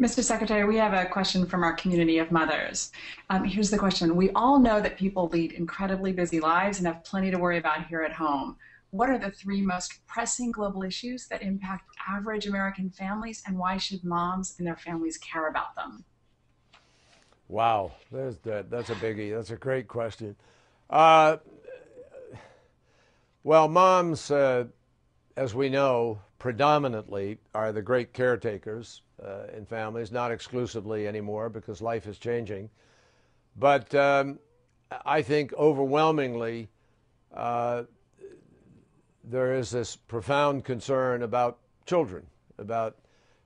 Mr. Secretary, we have a question from our community of mothers. Um, here's the question. We all know that people lead incredibly busy lives and have plenty to worry about here at home. What are the three most pressing global issues that impact average American families, and why should moms and their families care about them? Wow, that. That's a biggie. That's a great question. Uh, well, moms, uh, as we know, predominantly are the great caretakers uh, in families, not exclusively anymore because life is changing. But um, I think overwhelmingly uh, there is this profound concern about children, about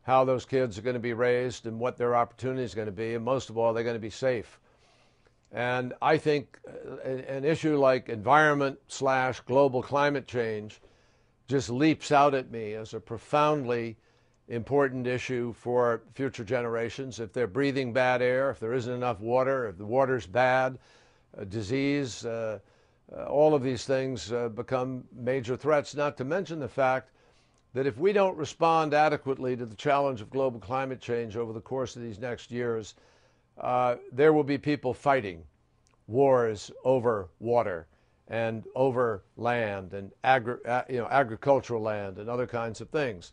how those kids are going to be raised and what their opportunity is going to be, and most of all, they're going to be safe. And I think uh, an issue like environment slash global climate change just leaps out at me as a profoundly important issue for future generations. If they're breathing bad air, if there isn't enough water, if the water's bad, disease, uh, uh, all of these things uh, become major threats, not to mention the fact that if we don't respond adequately to the challenge of global climate change over the course of these next years, uh, there will be people fighting wars over water and over land and agri- you know, agricultural land and other kinds of things.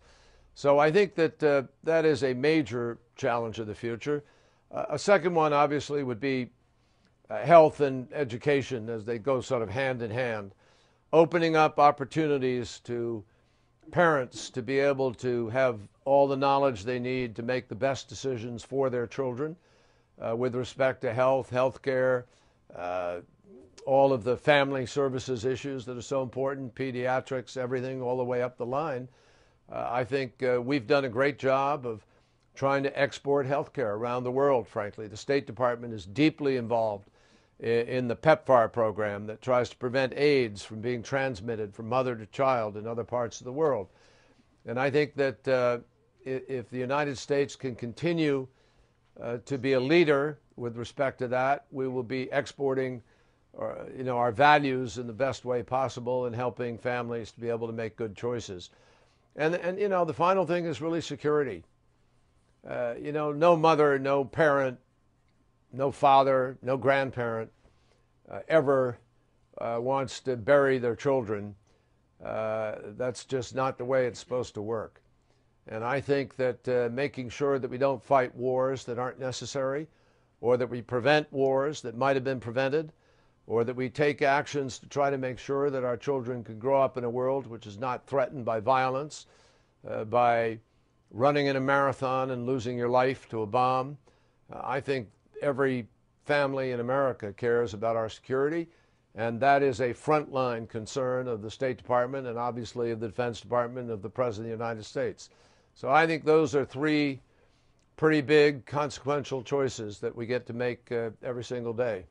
So I think that uh, that is a major challenge of the future. Uh, a second one, obviously, would be uh, health and education as they go sort of hand in hand, opening up opportunities to parents to be able to have all the knowledge they need to make the best decisions for their children uh, with respect to health, health care, uh, all of the family services issues that are so important, pediatrics, everything, all the way up the line. Uh, I think uh, we've done a great job of trying to export healthcare around the world, frankly. The State Department is deeply involved in, in the PEPFAR program that tries to prevent AIDS from being transmitted from mother to child in other parts of the world. And I think that uh, if the United States can continue uh, to be a leader with respect to that, we will be exporting uh, you know, our values in the best way possible and helping families to be able to make good choices. And, and you know, the final thing is really security. Uh, you know, no mother, no parent, no father, no grandparent uh, ever uh, wants to bury their children. Uh, that's just not the way it's supposed to work. And I think that uh, making sure that we don't fight wars that aren't necessary, or that we prevent wars that might have been prevented, or that we take actions to try to make sure that our children can grow up in a world which is not threatened by violence, uh, by running in a marathon and losing your life to a bomb. Uh, I think every family in America cares about our security, and that is a frontline concern of the State Department and obviously of the Defense Department of the President of the United States. So I think those are three pretty big consequential choices that we get to make uh, every single day.